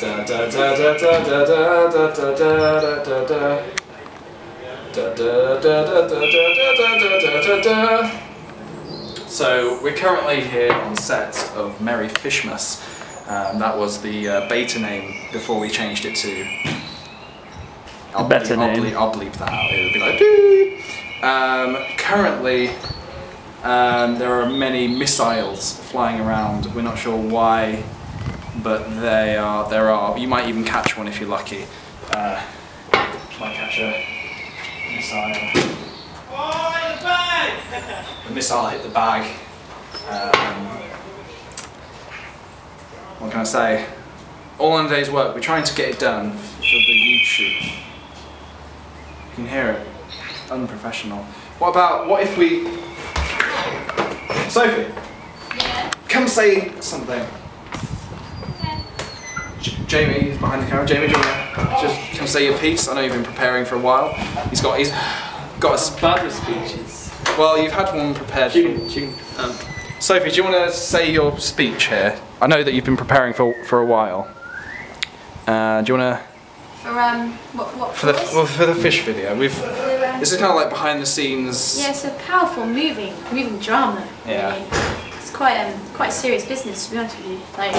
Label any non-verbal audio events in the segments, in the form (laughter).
Da da da da da da da da da da da da. So we're currently here on set of Merry Fishmas. Um, that was the uh, beta name before we changed it to. I'll better bleep, I'll name. bleep, I'll bleep that out. It would be like. "Beep." Um, currently, um, there are many missiles flying around. We're not sure why, but they are. There are. You might even catch one if you're lucky. Uh, might catch a missile. The bag! The missile hit the bag. Um, what can I say? All in a day's work. We're trying to get it done for the YouTube. You can hear it. Unprofessional. What about, what if we... Sophie, Yeah. come say something. J- Jamie is behind the camera. Jamie, do you want to just come say your piece? I know you've been preparing for a while. He's got, he's got a, sp- Bad with speeches. well, you've had one prepared. Tune, tune. Um, Sophie, do you want to say your speech here? I know that you've been preparing for for a while. Uh, do you want to For um, what what for the for? well, for the fish video? We've For, um, this is kind of like behind the scenes. yeah, it's a powerful, moving, moving drama. Yeah. Really. It's quite um, quite serious business to be honest with you. Like,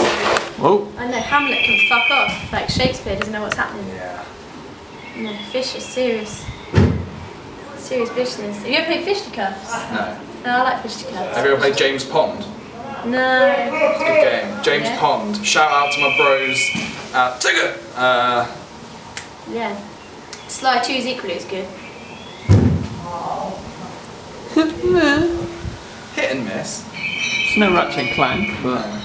whoa. I know Hamlet can fuck off. Like Shakespeare doesn't know what's happening. Yeah. You know, fish is serious. Serious business. Have you ever played fisticuffs? No. No, I like fisticuffs. Have you ever played James Pond? No. It's a good game. James Yeah. Pond. Shout out to my bros at Tigger. Uh, Yeah. Sly 2 is equally as good. (laughs) hit and miss. It's no Ratchet and Clank, but Great,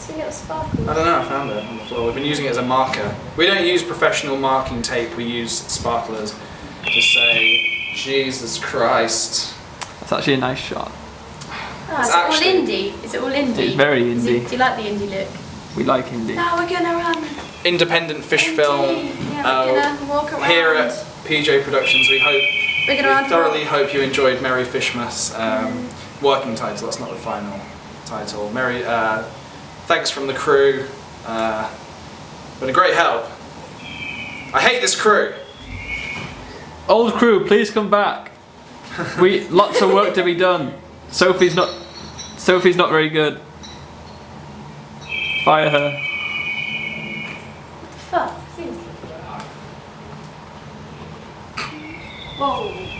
what's the little sparkle? I don't know. I found it on the floor. We've been using it as a marker. We don't use professional marking tape. We use sparklers to say Jesus Christ. it's actually a nice shot. Oh, is it all indie? Is it all indie? It's very indie. it- do you like the indie look? We like indie. Now we're gonna run. Independent fish film. Yeah, uh, we're gonna walk around. Here at PJ Productions, we hope we're gonna run thoroughly hope you enjoyed Merry Fishmas. Um, working title. That's not the final title. Merry. Uh, thanks from the crew. Uh, been a great help. I hate this crew. Old crew, please come back. We lots of work to be done. Sophie's not. Sophie's not very good. Fire her. Fuck. seriously. Whoa.